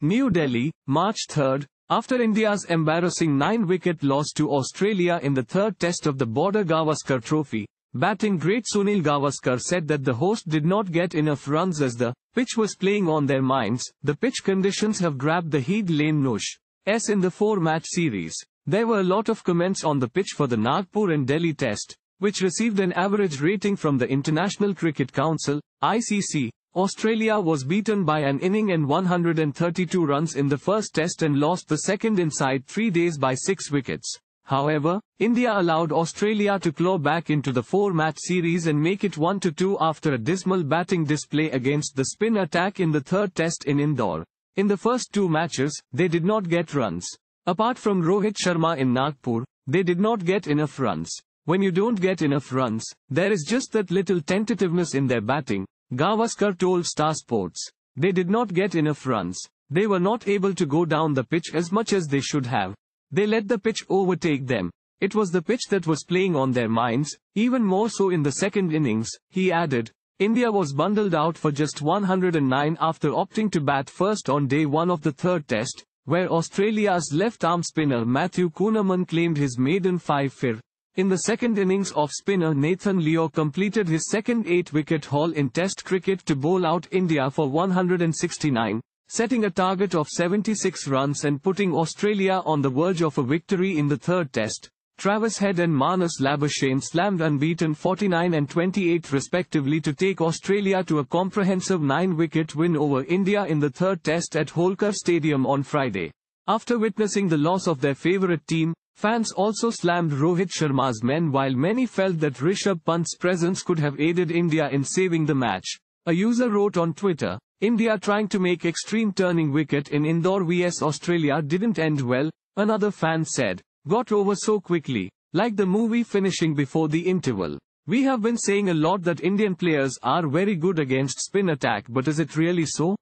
New Delhi, March 3, after India's embarrassing 9-wicket loss to Australia in the third test of the Border Gavaskar Trophy, batting great Sunil Gavaskar said that the host did not get enough runs as the pitch was playing on their minds. The pitch conditions have grabbed the heat lane Nush S in the four-match series. There were a lot of comments on the pitch for the Nagpur and Delhi test, which received an average rating from the International Cricket Council, ICC. Australia was beaten by an inning and 132 runs in the first test and lost the second inside three days by six wickets. However, India allowed Australia to claw back into the four-match series and make it 1-2 after a dismal batting display against the spin attack in the third test in Indore. In the first two matches, they did not get runs. Apart from Rohit Sharma in Nagpur, they did not get enough runs. When you don't get enough runs, there is just that little tentativeness in their batting, Gavaskar told Star Sports. They did not get enough runs. They were not able to go down the pitch as much as they should have. They let the pitch overtake them. It was the pitch that was playing on their minds, even more so in the second innings, he added. India was bundled out for just 109 after opting to bat first on day one of the third test, where Australia's left-arm spinner Matthew Kuhnemann claimed his maiden five-fir. In the second innings of spinner Nathan Lyon completed his second eight-wicket haul in Test cricket to bowl out India for 169, setting a target of 76 runs and putting Australia on the verge of a victory in the third Test. Travis Head and Marnus Labuschagne slammed unbeaten 49 and 28 respectively to take Australia to a comprehensive 9-wicket win over India in the third test at Holkar Stadium on Friday. After witnessing the loss of their favourite team, fans also slammed Rohit Sharma's men while many felt that Rishabh Pant's presence could have aided India in saving the match. A user wrote on Twitter, India trying to make extreme turning wicket in Indore vs Australia didn't end well, another fan said got over so quickly, like the movie finishing before the interval. We have been saying a lot that Indian players are very good against spin attack but is it really so?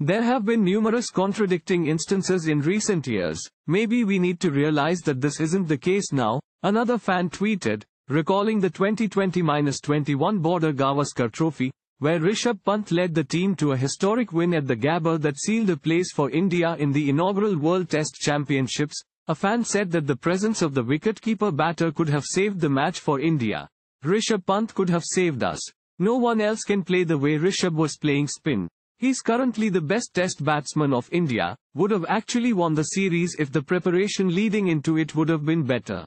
There have been numerous contradicting instances in recent years, maybe we need to realize that this isn't the case now, another fan tweeted, recalling the 2020-21 Border Gavaskar Trophy, where Rishabh Pant led the team to a historic win at the Gabba that sealed a place for India in the inaugural World Test Championships, a fan said that the presence of the wicketkeeper batter could have saved the match for India. Rishabh Pant could have saved us. No one else can play the way Rishabh was playing spin. He's currently the best test batsman of India, would have actually won the series if the preparation leading into it would have been better.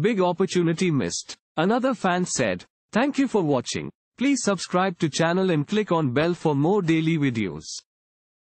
Big opportunity missed. Another fan said, Thank you for watching. Please subscribe to channel and click on bell for more daily videos.